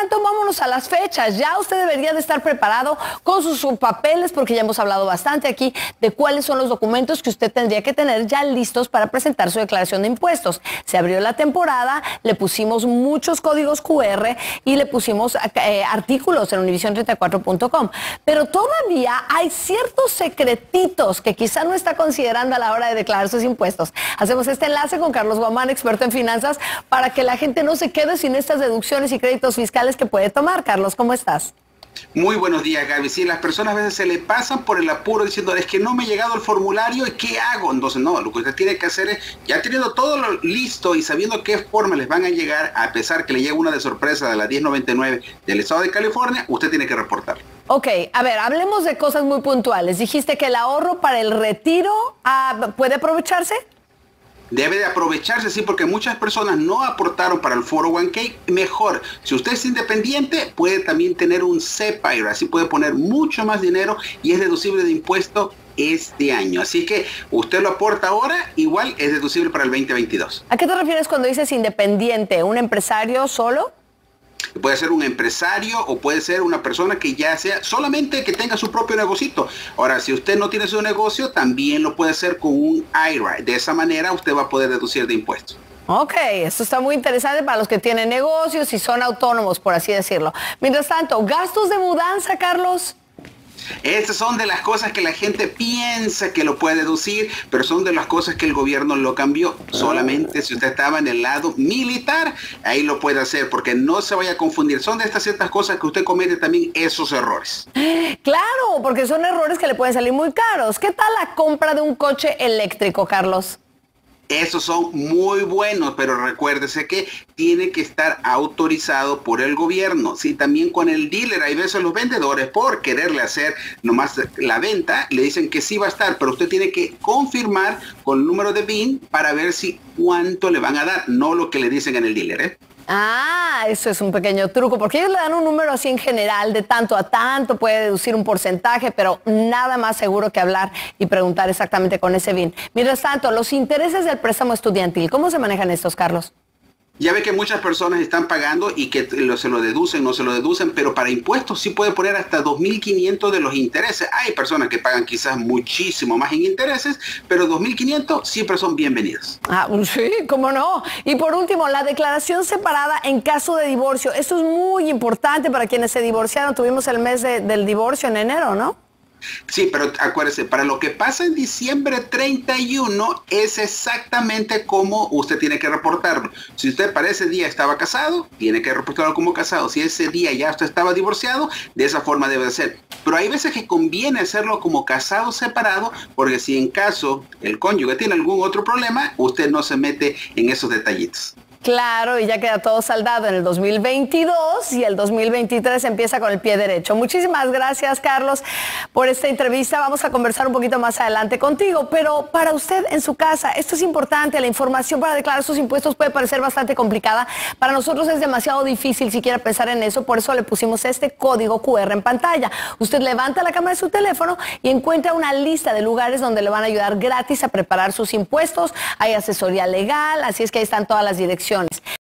tanto, vámonos a las fechas. Ya usted debería de estar preparado con sus, papeles, porque ya hemos hablado bastante aquí de cuáles son los documentos que usted tendría que tener ya listos para presentar su declaración de impuestos. Se abrió la temporada, le pusimos muchos códigos QR y le pusimos eh, artículos en univision34.com. Pero todavía hay ciertos secretitos que quizá no está considerando a la hora de declarar sus impuestos. Hacemos este enlace con Carlos Guamán, experto en finanzas, para que la gente no se quede sin estas deducciones y créditos fiscales que puede tomar. Carlos, ¿cómo estás? Muy buenos días, Gaby. Sí, las personas a veces se le pasan por el apuro diciendo, es que no me ha llegado el formulario y qué hago. Entonces, no, lo que usted tiene que hacer es, ya teniendo todo lo listo y sabiendo qué forma les van a llegar, a pesar que le llegue una de sorpresa de la 1099 del estado de California, usted tiene que reportar. Ok, a ver, hablemos de cosas muy puntuales. Dijiste que el ahorro para el retiro ah, puede aprovecharse debe de aprovecharse, sí, porque muchas personas no aportaron para el foro 1K. Mejor, si usted es independiente, puede también tener un SEPA, así puede poner mucho más dinero y es deducible de impuesto este año. Así que usted lo aporta ahora, igual es deducible para el 2022. ¿A qué te refieres cuando dices independiente? ¿Un empresario solo? Puede ser un empresario o puede ser una persona que ya sea solamente que tenga su propio negocito. Ahora, si usted no tiene su negocio, también lo puede hacer con un IRA. De esa manera usted va a poder deducir de impuestos. Ok, esto está muy interesante para los que tienen negocios y son autónomos, por así decirlo. Mientras tanto, gastos de mudanza, Carlos. Estas son de las cosas que la gente piensa que lo puede deducir, pero son de las cosas que el gobierno lo cambió. Solamente si usted estaba en el lado militar, ahí lo puede hacer, porque no se vaya a confundir. Son de estas ciertas cosas que usted comete también esos errores. Claro, porque son errores que le pueden salir muy caros. ¿Qué tal la compra de un coche eléctrico, Carlos? Esos son muy buenos, pero recuérdese que tiene que estar autorizado por el gobierno. Sí, también con el dealer, hay veces los vendedores por quererle hacer nomás la venta, le dicen que sí va a estar, pero usted tiene que confirmar con el número de BIN para ver si cuánto le van a dar, no lo que le dicen en el dealer. ¿eh? Ah, eso es un pequeño truco, porque ellos le dan un número así en general, de tanto a tanto, puede deducir un porcentaje, pero nada más seguro que hablar y preguntar exactamente con ese BIN. Mientras tanto, los intereses del préstamo estudiantil, ¿cómo se manejan estos, Carlos? Ya ve que muchas personas están pagando y que se lo deducen, no se lo deducen, pero para impuestos sí puede poner hasta 2.500 de los intereses. Hay personas que pagan quizás muchísimo más en intereses, pero 2.500 siempre son bienvenidos. Ah, sí, cómo no. Y por último, la declaración separada en caso de divorcio. Esto es muy importante para quienes se divorciaron. Tuvimos el mes del divorcio en enero, ¿no? Sí, pero acuérdese, para lo que pasa en diciembre 31 es exactamente como usted tiene que reportarlo. Si usted para ese día estaba casado, tiene que reportarlo como casado. Si ese día ya usted estaba divorciado, de esa forma debe de ser. Pero hay veces que conviene hacerlo como casado separado, porque si en caso el cónyuge tiene algún otro problema, usted no se mete en esos detallitos. Claro, y ya queda todo saldado en el 2022 y el 2023 empieza con el pie derecho. Muchísimas gracias, Carlos, por esta entrevista. Vamos a conversar un poquito más adelante contigo, pero para usted en su casa, esto es importante. La información para declarar sus impuestos puede parecer bastante complicada. Para nosotros es demasiado difícil siquiera pensar en eso, por eso le pusimos este código QR en pantalla. Usted levanta la cámara de su teléfono y encuentra una lista de lugares donde le van a ayudar gratis a preparar sus impuestos. Hay asesoría legal, así es que ahí están todas las direcciones soluciones.